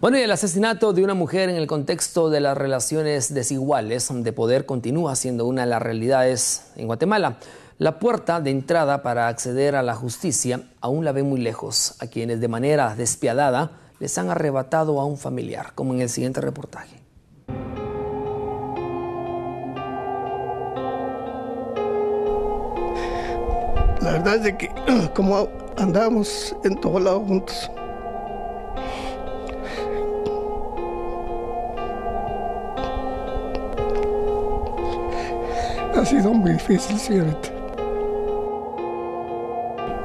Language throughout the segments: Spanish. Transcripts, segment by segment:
Bueno, y el asesinato de una mujer en el contexto de las relaciones desiguales de poder continúa siendo una de las realidades en Guatemala. La puerta de entrada para acceder a la justicia aún la ve muy lejos a quienes de manera despiadada les han arrebatado a un familiar, como en el siguiente reportaje. La verdad es que como andamos en todos lados juntos, Ha sido muy difícil, señorita.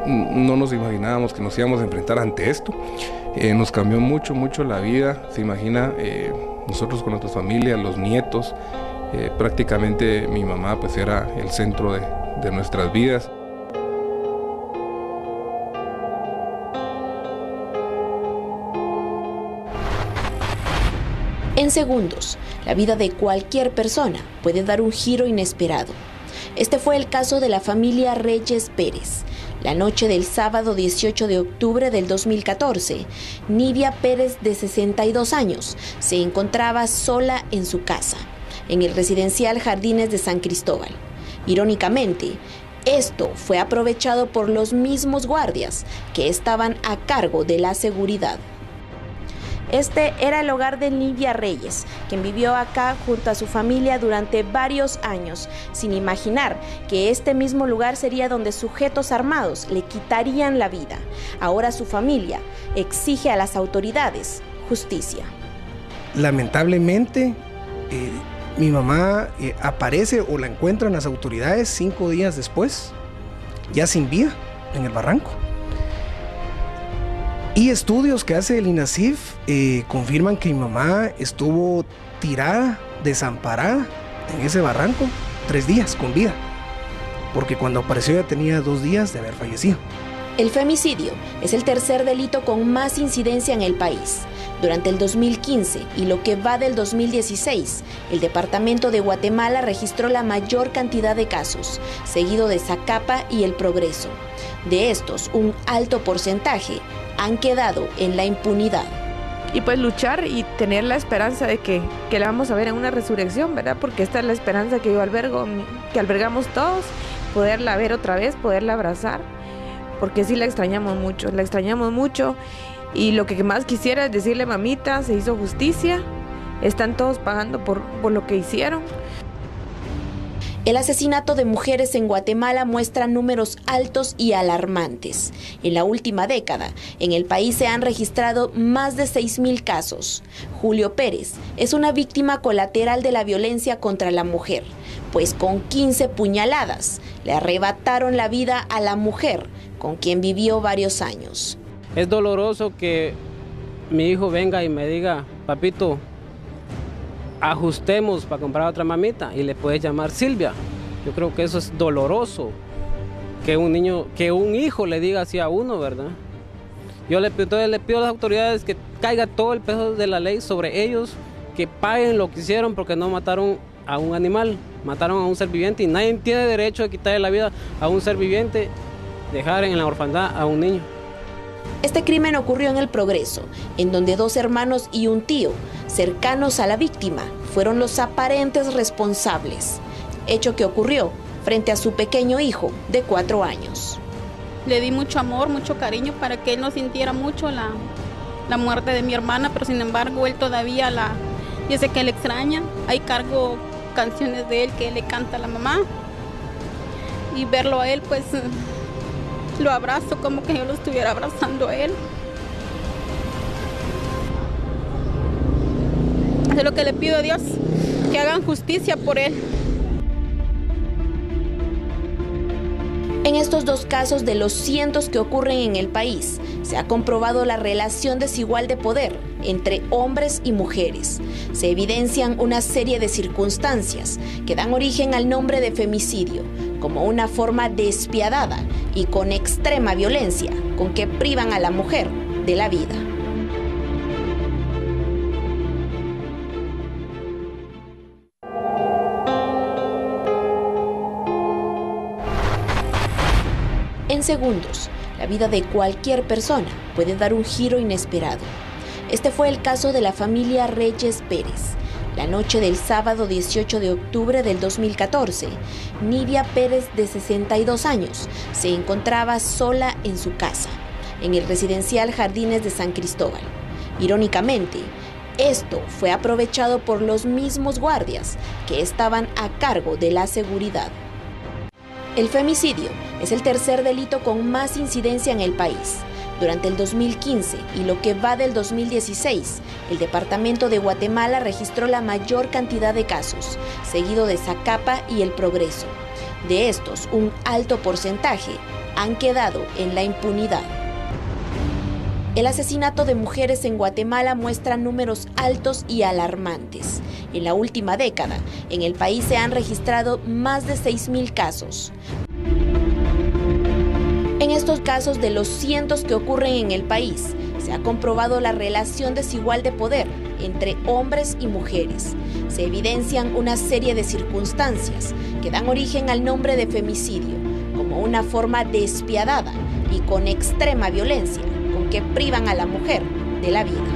No nos imaginábamos que nos íbamos a enfrentar ante esto. Eh, nos cambió mucho, mucho la vida. Se imagina eh, nosotros con nuestra familia, los nietos. Eh, prácticamente mi mamá pues era el centro de, de nuestras vidas. En segundos, la vida de cualquier persona puede dar un giro inesperado. Este fue el caso de la familia Reyes Pérez. La noche del sábado 18 de octubre del 2014, Nivia Pérez, de 62 años, se encontraba sola en su casa, en el residencial Jardines de San Cristóbal. Irónicamente, esto fue aprovechado por los mismos guardias que estaban a cargo de la seguridad. Este era el hogar de Nidia Reyes, quien vivió acá junto a su familia durante varios años, sin imaginar que este mismo lugar sería donde sujetos armados le quitarían la vida. Ahora su familia exige a las autoridades justicia. Lamentablemente, eh, mi mamá eh, aparece o la encuentran las autoridades cinco días después, ya sin vida, en el barranco. Y estudios que hace el INASIF eh, confirman que mi mamá estuvo tirada, desamparada en ese barranco tres días con vida, porque cuando apareció ya tenía dos días de haber fallecido. El femicidio es el tercer delito con más incidencia en el país. Durante el 2015 y lo que va del 2016, el Departamento de Guatemala registró la mayor cantidad de casos, seguido de Zacapa y El Progreso. De estos, un alto porcentaje han quedado en la impunidad. Y pues luchar y tener la esperanza de que, que la vamos a ver en una resurrección, ¿verdad? Porque esta es la esperanza que yo albergo, que albergamos todos, poderla ver otra vez, poderla abrazar, porque sí la extrañamos mucho, la extrañamos mucho. Y lo que más quisiera es decirle, mamita, se hizo justicia, están todos pagando por, lo que hicieron. El asesinato de mujeres en Guatemala muestra números altos y alarmantes. En la última década, en el país se han registrado más de 6.000 casos. Julio Pérez es una víctima colateral de la violencia contra la mujer, pues con 15 puñaladas le arrebataron la vida a la mujer con quien vivió varios años. Es doloroso que mi hijo venga y me diga, papito, ajustemos para comprar otra mamita y le puedes llamar Silvia. Yo creo que eso es doloroso que un niño, que un hijo le diga así a uno, ¿verdad? Yo le, le pido a las autoridades que caiga todo el peso de la ley sobre ellos, que paguen lo que hicieron porque no mataron a un animal, mataron a un ser viviente y nadie tiene derecho de quitarle la vida a un ser viviente, dejar en la orfandad a un niño. Este crimen ocurrió en el Progreso, en donde dos hermanos y un tío, cercanos a la víctima, fueron los aparentes responsables, hecho que ocurrió frente a su pequeño hijo de cuatro años. Le di mucho amor, mucho cariño para que él no sintiera mucho la, la muerte de mi hermana, pero sin embargo él todavía la, dice que le extraña. Ahí cargo canciones de él que le canta a la mamá. Y verlo a él, pues lo abrazo como que yo lo estuviera abrazando a él. Es lo que le pido a Dios, que hagan justicia por él. En estos dos casos de los cientos que ocurren en el país, se ha comprobado la relación desigual de poder entre hombres y mujeres. Se evidencian una serie de circunstancias que dan origen al nombre de femicidio, como una forma despiadada y con extrema violencia con que privan a la mujer de la vida. En segundos, la vida de cualquier persona puede dar un giro inesperado. Este fue el caso de la familia Reyes Pérez. La noche del sábado 18 de octubre del 2014, Nivia Pérez, de 62 años, se encontraba sola en su casa, en el residencial Jardines de San Cristóbal. Irónicamente, esto fue aprovechado por los mismos guardias que estaban a cargo de la seguridad. El femicidio es el tercer delito con más incidencia en el país. Durante el 2015 y lo que va del 2016, el Departamento de Guatemala registró la mayor cantidad de casos, seguido de Zacapa y El Progreso. De estos, un alto porcentaje han quedado en la impunidad. El asesinato de mujeres en Guatemala muestra números altos y alarmantes. En la última década, en el país se han registrado más de 6.000 casos. Estos casos de los cientos que ocurren en el país, se ha comprobado la relación desigual de poder entre hombres y mujeres. Se evidencian una serie de circunstancias que dan origen al nombre de femicidio, como una forma despiadada y con extrema violencia que privan a la mujer de la vida.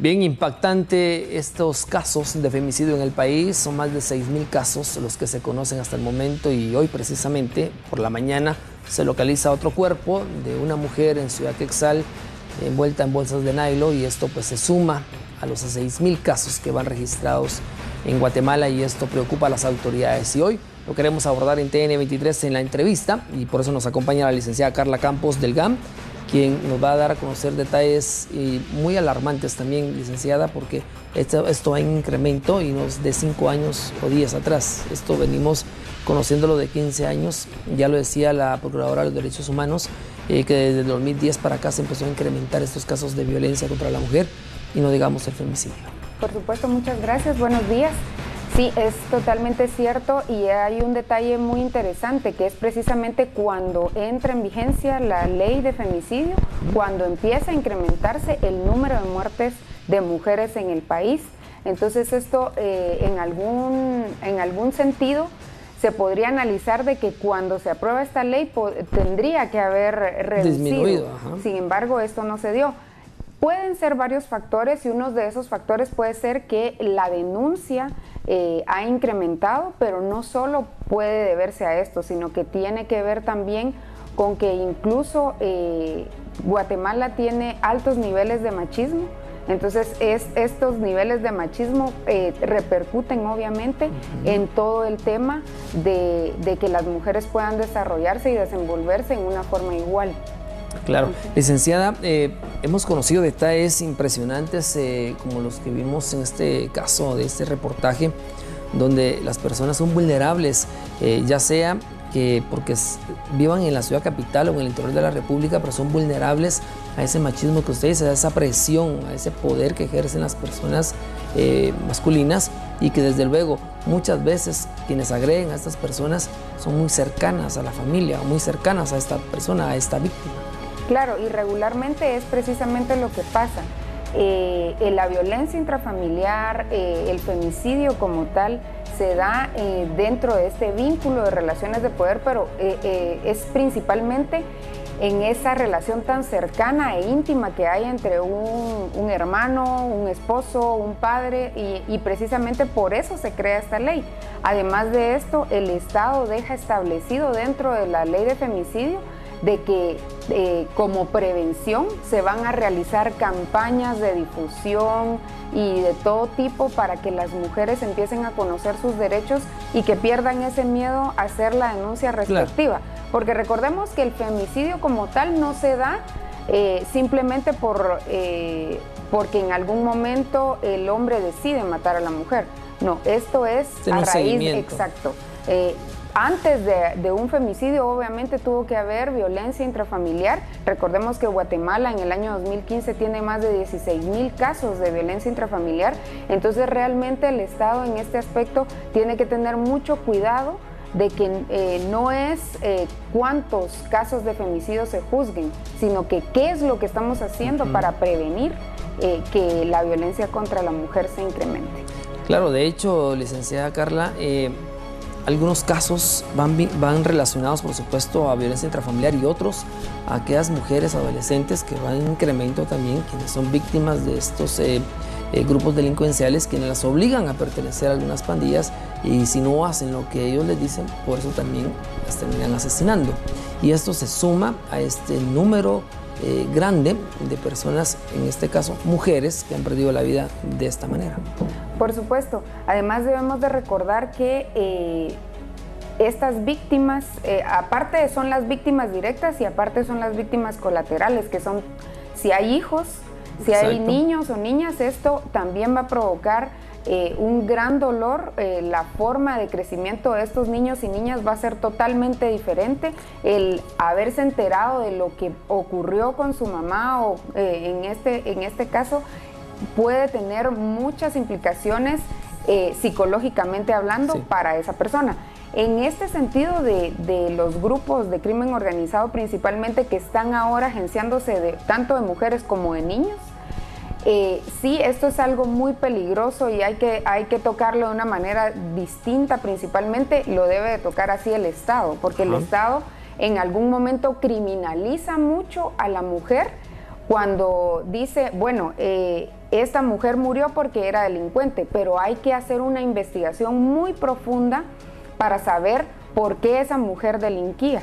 Bien impactante estos casos de femicidio en el país, son más de 6.000 casos los que se conocen hasta el momento y hoy precisamente por la mañana se localiza otro cuerpo de una mujer en Ciudad Quexal envuelta en bolsas de nylon y esto pues se suma a los 6.000 casos que van registrados en Guatemala y esto preocupa a las autoridades. Y hoy lo queremos abordar en TN23 en la entrevista y por eso nos acompaña la licenciada Carla Campos del GAM, quien nos va a dar a conocer detalles muy alarmantes también, licenciada, porque esto, esto va en incremento y no es de 5 años o 10 atrás. Esto venimos conociéndolo de 15 años, ya lo decía la Procuradora de los Derechos Humanos, eh, que desde el 2010 para acá se empezó a incrementar estos casos de violencia contra la mujer y no digamos el femicidio. Por supuesto, muchas gracias, buenos días. Sí, es totalmente cierto y hay un detalle muy interesante que es precisamente cuando entra en vigencia la ley de femicidio, cuando empieza a incrementarse el número de muertes de mujeres en el país. Entonces esto eh, en, algún, en algún sentido se podría analizar de que cuando se aprueba esta ley tendría que haber reducido. Sin embargo, esto no se dio. Pueden ser varios factores y uno de esos factores puede ser que la denuncia eh, ha incrementado, pero no solo puede deberse a esto, sino que tiene que ver también con que incluso eh, Guatemala tiene altos niveles de machismo. Entonces es, estos niveles de machismo eh, repercuten obviamente en todo el tema de que las mujeres puedan desarrollarse y desenvolverse en una forma igual. Claro. Licenciada, eh, hemos conocido detalles impresionantes eh, como los que vimos en este caso de este reportaje, donde las personas son vulnerables, eh, ya sea que porque vivan en la ciudad capital o en el interior de la República, pero son vulnerables a ese machismo que ustedes, a esa presión, a ese poder que ejercen las personas masculinas y que desde luego muchas veces quienes agreden a estas personas son muy cercanas a la familia, muy cercanas a esta persona, a esta víctima. Claro, y regularmente es precisamente lo que pasa. Eh, la violencia intrafamiliar, eh, el femicidio como tal, se da eh, dentro de este vínculo de relaciones de poder, pero es principalmente en esa relación tan cercana e íntima que hay entre un, hermano, un esposo, un padre, y, precisamente por eso se crea esta ley. Además de esto, el Estado deja establecido dentro de la ley de femicidio de que eh, como prevención se van a realizar campañas de difusión y de todo tipo para que las mujeres empiecen a conocer sus derechos y que pierdan ese miedo a hacer la denuncia respectiva. Porque recordemos que el femicidio como tal no se da eh, simplemente por, eh, porque en algún momento el hombre decide matar a la mujer. No, esto es a raíz, exacto. Antes de, un femicidio, obviamente, tuvo que haber violencia intrafamiliar. Recordemos que Guatemala en el año 2015 tiene más de 16 mil casos de violencia intrafamiliar. Entonces, realmente el Estado en este aspecto tiene que tener mucho cuidado de que eh, no es eh, cuántos casos de femicidio se juzguen, sino que qué es lo que estamos haciendo para prevenir eh, que la violencia contra la mujer se incremente. Claro, de hecho, licenciada Carla, algunos casos van, van relacionados, por supuesto, a violencia intrafamiliar y otros a aquellas mujeres adolescentes que van en incremento también, quienes son víctimas de estos eh, eh, grupos delincuenciales, quienes las obligan a pertenecer a algunas pandillas y si no hacen lo que ellos les dicen, por eso también las terminan asesinando. Y esto se suma a este número eh, grande de personas, en este caso mujeres, que han perdido la vida de esta manera. Por supuesto. Además debemos de recordar que eh, estas víctimas, eh, aparte son las víctimas directas y aparte son las víctimas colaterales, que son si hay hijos, si hay niños o niñas, esto también va a provocar eh, un gran dolor, eh, la forma de crecimiento de estos niños y niñas va a ser totalmente diferente. El haberse enterado de lo que ocurrió con su mamá o eh, en, este, en este caso puede tener muchas implicaciones psicológicamente hablando para esa persona. En este sentido de, de, los grupos de crimen organizado principalmente que están ahora agenciándose de, tanto de mujeres como de niños, eh, sí, esto es algo muy peligroso y hay que, hay que tocarlo de una manera distinta, principalmente lo debe de tocar así el Estado, porque el Estado en algún momento criminaliza mucho a la mujer cuando dice, bueno, eh, esta mujer murió porque era delincuente, pero hay que hacer una investigación muy profunda para saber por qué esa mujer delinquía.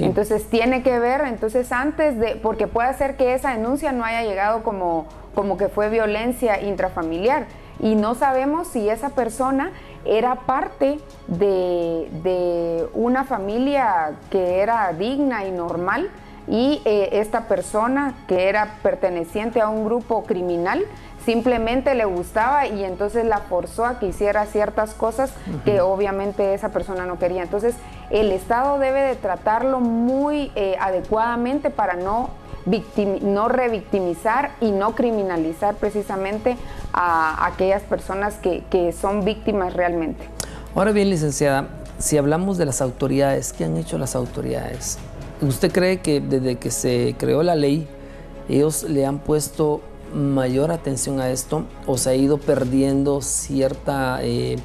Entonces tiene que ver, entonces antes de, porque puede ser que esa denuncia no haya llegado como, como que fue violencia intrafamiliar. Y no sabemos si esa persona era parte de, una familia que era digna y normal y eh, esta persona que era perteneciente a un grupo criminal simplemente le gustaba y entonces la forzó a que hiciera ciertas cosas que obviamente esa persona no quería. Entonces el Estado debe de tratarlo muy eh, adecuadamente para no, no revictimizar y no criminalizar precisamente a, aquellas personas que, que son víctimas realmente. Ahora bien, licenciada, si hablamos de las autoridades, ¿qué han hecho las autoridades? ¿Usted cree que desde que se creó la ley, ellos le han puesto mayor atención a esto o se ha ido perdiendo cierta eh,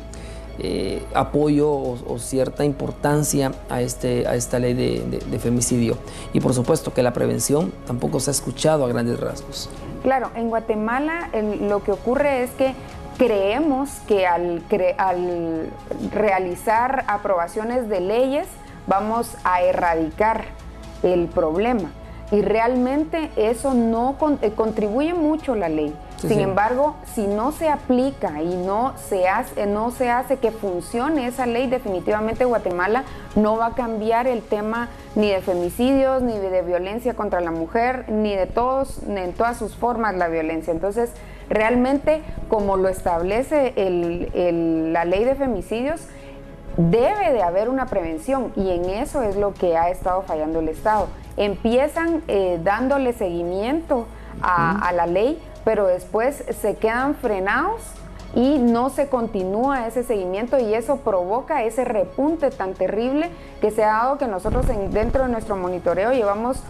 eh, apoyo o, cierta importancia a, este, a esta ley de, femicidio. Y por supuesto que la prevención tampoco se ha escuchado a grandes rasgos. Claro, en Guatemala lo que ocurre es que creemos que al, al realizar aprobaciones de leyes vamos a erradicar el problema y realmente eso no eh, contribuye mucho la ley. Sin embargo, si no se aplica y no se, hace, no se hace que funcione esa ley, definitivamente Guatemala no va a cambiar el tema ni de femicidios, ni de violencia contra la mujer, ni de todos, ni en todas sus formas la violencia. Entonces, realmente, como lo establece la ley de femicidios, debe de haber una prevención y en eso es lo que ha estado fallando el Estado. Empiezan eh, dándole seguimiento a, la ley, pero después se quedan frenados y no se continúa ese seguimiento y eso provoca ese repunte tan terrible que se ha dado que nosotros dentro de nuestro monitoreo llevamos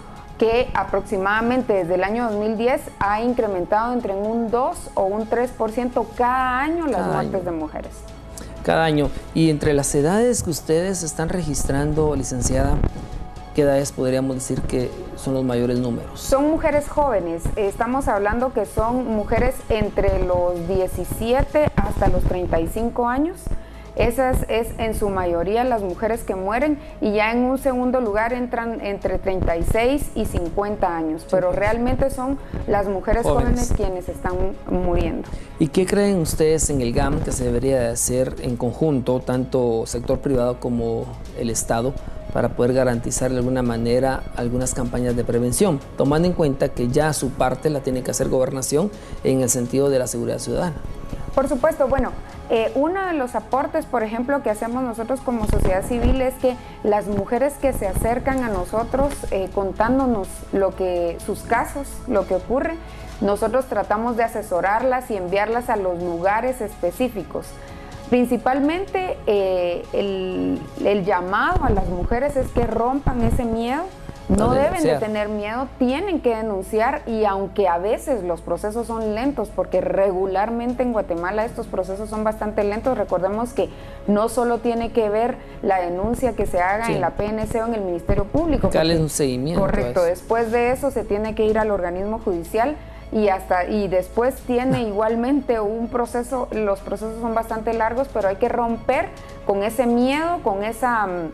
que aproximadamente desde el año 2010 ha incrementado entre un 2 o un 3% cada año las muertes de mujeres. Cada año. Y entre las edades que ustedes están registrando, licenciada, ¿Qué edades podríamos decir que son los mayores números? Son mujeres jóvenes, estamos hablando que son mujeres entre los 17 hasta los 35 años. Esas es en su mayoría las mujeres que mueren y ya en un segundo lugar entran entre 36 y 50 años, pero realmente son las mujeres jóvenes. quienes están muriendo. ¿Y qué creen ustedes en el GAM que se debería de hacer en conjunto, tanto sector privado como el Estado, para poder garantizar de alguna manera algunas campañas de prevención, tomando en cuenta que ya su parte la tiene que hacer gobernación en el sentido de la seguridad ciudadana. Por supuesto, bueno, eh, uno de los aportes, por ejemplo, que hacemos nosotros como sociedad civil es que las mujeres que se acercan a nosotros eh, contándonos lo que, sus casos, lo que ocurre, nosotros tratamos de asesorarlas y enviarlas a los lugares específicos. Principalmente eh, el, llamado a las mujeres es que rompan ese miedo no deben de tener miedo, tienen que denunciar y aunque a veces los procesos son lentos, porque regularmente en Guatemala estos procesos son bastante lentos, recordemos que no solo tiene que ver la denuncia que se haga en la PNC o en el Ministerio Público. Darle un seguimiento. Correcto, después de eso se tiene que ir al organismo judicial y hasta y después tiene igualmente un proceso, los procesos son bastante largos, pero hay que romper con ese miedo, con esa mm,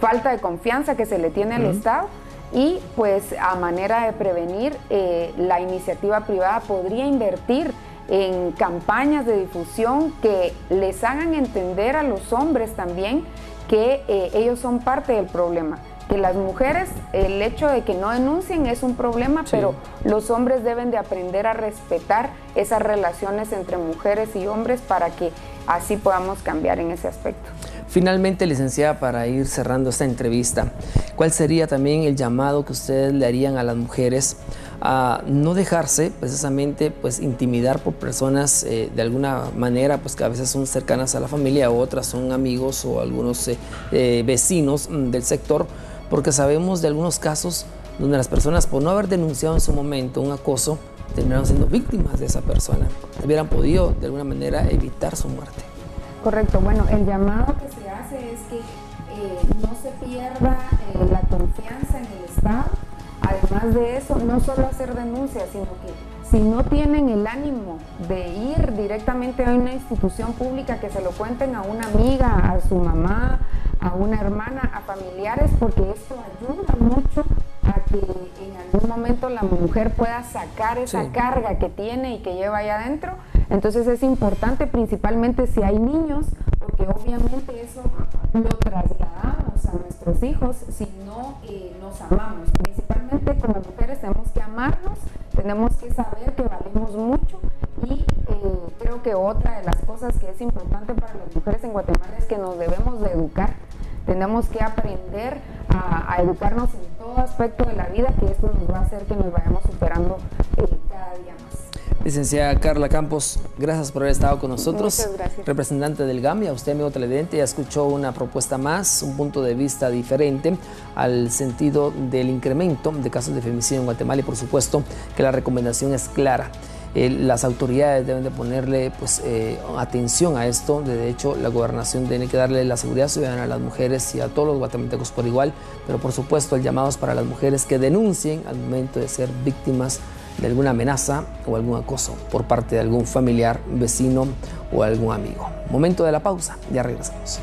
falta de confianza que se le tiene al Estado y pues a manera de prevenir, eh, la iniciativa privada podría invertir en campañas de difusión que les hagan entender a los hombres también que eh, ellos son parte del problema. Que las mujeres, el hecho de que no denuncien es un problema, pero los hombres deben de aprender a respetar esas relaciones entre mujeres y hombres para que así podamos cambiar en ese aspecto. Finalmente, licenciada, para ir cerrando esta entrevista, ¿cuál sería también el llamado que ustedes le harían a las mujeres a no dejarse precisamente pues intimidar por personas eh, de alguna manera pues que a veces son cercanas a la familia, otras son amigos o algunos eh, eh, vecinos mm, del sector, porque sabemos de algunos casos donde las personas por no haber denunciado en su momento un acoso terminaron siendo víctimas de esa persona, hubieran podido de alguna manera evitar su muerte. Correcto, bueno, el llamado que se hace es que eh, no se pierda eh, la confianza en el Estado. Además de eso, no solo hacer denuncias, sino que si no tienen el ánimo de ir directamente a una institución pública, que se lo cuenten a una amiga, a su mamá, a una hermana, a familiares, porque esto ayuda mucho a que en algún momento la mujer pueda sacar esa carga que tiene y que lleva ahí adentro entonces es importante principalmente si hay niños, porque obviamente eso lo trasladamos a nuestros hijos si no eh, nos amamos. Principalmente como mujeres tenemos que amarnos, tenemos que saber que valemos mucho y eh, creo que otra de las cosas que es importante para las mujeres en Guatemala es que nos debemos de educar. Tenemos que aprender a, educarnos en todo aspecto de la vida, que esto nos va a hacer que nos vayamos superando eh, cada día más. Licenciada Carla Campos, gracias por haber estado con nosotros. Representante del GAMIA, usted, amigo televidente, ya escuchó una propuesta más, un punto de vista diferente al sentido del incremento de casos de femicidio en Guatemala y por supuesto que la recomendación es clara. Eh, las autoridades deben de ponerle pues, eh, atención a esto. De hecho, la gobernación tiene que darle la seguridad ciudadana a las mujeres y a todos los guatemaltecos por igual, pero por supuesto el llamado es para las mujeres que denuncien al momento de ser víctimas de alguna amenaza o algún acoso por parte de algún familiar, vecino o algún amigo. Momento de la pausa, ya regresamos.